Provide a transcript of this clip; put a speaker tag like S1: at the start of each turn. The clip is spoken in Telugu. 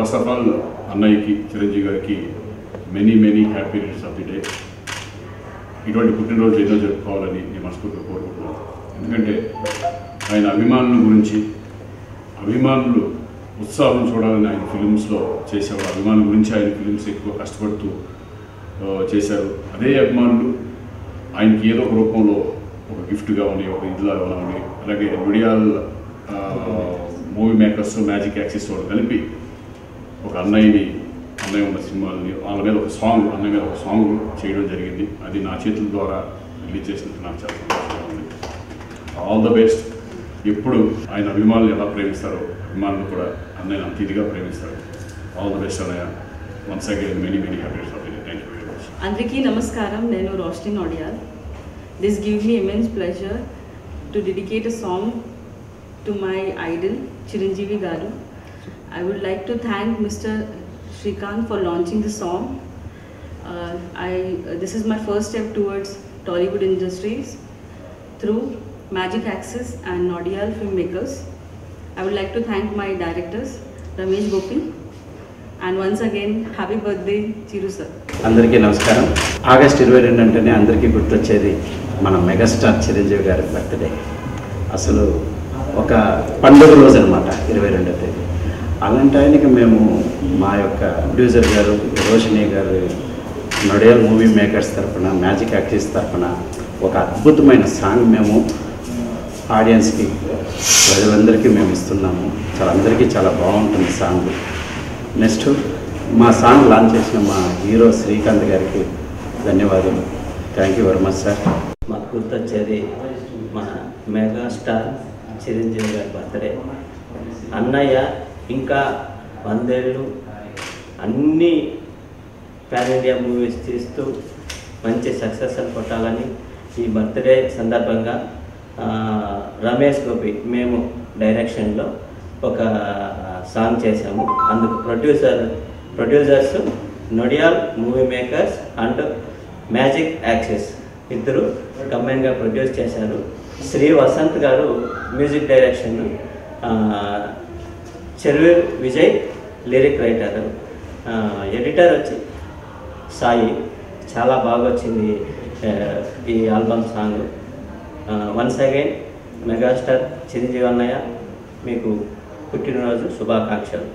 S1: ప్రసఫ్ ఆల్ అన్నయ్యకి చిరంజీవి గారికి many many happy returns of the day ఇటువంటి పుట్టినరోజు ఎన్నో జరుపుకోవాలని నేను మనస్ఫూర్తిగా కోరుకుంటున్నాను. ఎందుకంటే ఆయన అభిమానుల గురించి అభిమానులు ఉత్సాహం చూడాలని ఆయన ఫిలిమ్స్లో చేసేవాడు అభిమానుల గురించి ఆయన ఫిలిమ్స్ ఎక్కువ కష్టపడుతూ చేశారు. అదే అభిమానులు ఆయనకి ఏదో ఒక రూపంలో ఒక గిఫ్ట్గా ఉండి ఒక ఇదిలా ఉండి అలాగే విడియాల్ మూవీ మేకర్స్ మ్యాజిక్ యాక్సెస్ వాళ్ళు కలిపి ఒక అన్నయ్యని అన్నయ్య ఉన్న సినిమాలని వాళ్ళ మీద ఒక సాంగ్ అన్నయ్య మీద ఒక సాంగ్ చేయడం జరిగింది. అది నా చేతుల ద్వారా రిలీజ్ చేసినందుకు నాకు చాలా సంతోషంగా ఉంది. ఆల్ ద బెస్ట్ ఎప్పుడు ఆయన అభిమానులు ఎలా ప్రేమిస్తారో అభిమానులు కూడా అన్నయ్య అంత ఇదిగా ప్రేమిస్తారు. ఆల్ ద బెస్ట్ అన్నయ్య. Once again many many happies of thank you very much
S2: అందరికీ నమస్కారం. నేను Roshni నోడియాల్. This give me immense pleasure to dedicate a song to my idol Chiranjeevi garu. I would like to thank Mr. Shrikant for launching the song. Uh, I, uh, this is my first step towards Tollywood Industries through Magic Axis and Nodial Filmmakers. I would like to thank my directors, Ramesh Gopin, and once again happy birthday Chiru sir
S3: అందరికీ నమస్కారం ఆగస్ట్ ఇరవై రెండు అంటేనే అందరికీ గుర్తొచ్చేది మన మెగాస్టార్ చిరంజీవి గారి బర్త్డే అసలు ఒక పండుగ రోజు అనమాట ఇరవై అలాంటి ఆయనకి మేము మా యొక్క ప్రొడ్యూసర్ గారు రోషిని గారు నొడియల్ మూవీ మేకర్స్ తరపున మ్యాజిక్ యాక్టర్స్ తరఫున ఒక అద్భుతమైన సాంగ్ మేము ఆడియన్స్కి ప్రజలందరికీ మేము ఇస్తున్నాము. చాలా అందరికీ చాలా బాగుంటుంది సాంగ్ నెక్స్ట్ మా సాంగ్ లాంచ్ చేసిన మా హీరో శ్రీకాంత్ గారికి ధన్యవాదాలు. Thank you very much sir
S4: మాకు గుర్తొచ్చేది మా మెగాస్టార్ చిరంజీవి గారి బర్త్డే. అన్నయ్య ఇంకా వందేళ్ళు అన్ని ప్యాన్ ఇండియా మూవీస్ తీస్తూ మంచి సక్సెస్ అని కొట్టాలని ఈ బర్త్డే సందర్భంగా రమేష్ గోపి మేము డైరెక్షన్లో ఒక సాంగ్ చేశాము. అందుకు producer producers నొడియాల్ movie makers and magic access ఇద్దరు కంబైన్గా ప్రొడ్యూస్ చేశారు. శ్రీ వసంత్ గారు మ్యూజిక్ డైరెక్షన్ చెరువు విజయ్ లిరిక్ రైటర్ ఎడిటర్ వచ్చి సాయి. చాలా బాగా వచ్చింది ఈ album song. Once again megastar Chiranjeevi అన్నయ్య మీకు పుట్టినరోజు శుభాకాంక్షలు.